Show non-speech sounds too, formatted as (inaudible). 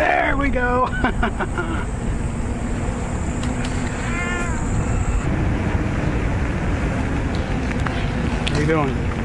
There we go. (laughs) How you doing?